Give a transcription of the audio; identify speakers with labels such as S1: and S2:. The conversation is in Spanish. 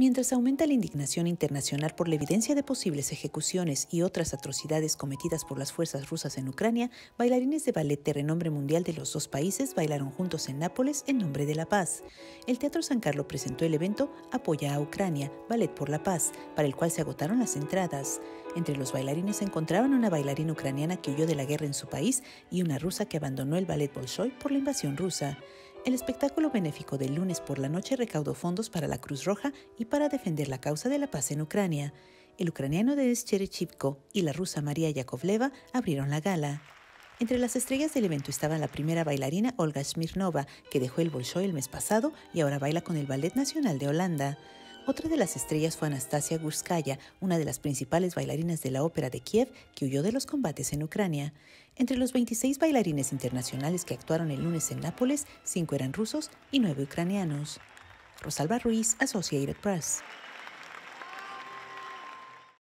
S1: Mientras aumenta la indignación internacional por la evidencia de posibles ejecuciones y otras atrocidades cometidas por las fuerzas rusas en Ucrania, bailarines de ballet de renombre mundial de los dos países bailaron juntos en Nápoles en nombre de la paz. El Teatro San Carlo presentó el evento Apoya a Ucrania, Ballet por la Paz, para el cual se agotaron las entradas. Entre los bailarines se encontraban una bailarina ucraniana que huyó de la guerra en su país y una rusa que abandonó el ballet Bolshoi por la invasión rusa. El espectáculo benéfico del lunes por la noche recaudó fondos para la Cruz Roja y para defender la causa de la paz en Ucrania. El ucraniano Denis Cherechivko y la rusa María Yakovleva abrieron la gala. Entre las estrellas del evento estaba la primera bailarina Olga Smirnova, que dejó el Bolshoi el mes pasado y ahora baila con el Ballet Nacional de Holanda. Otra de las estrellas fue Anastasia Gurskaya, una de las principales bailarinas de la ópera de Kiev que huyó de los combates en Ucrania. Entre los 26 bailarines internacionales que actuaron el lunes en Nápoles, cinco eran rusos y nueve ucranianos. Rosalba Ruiz, Associated Press.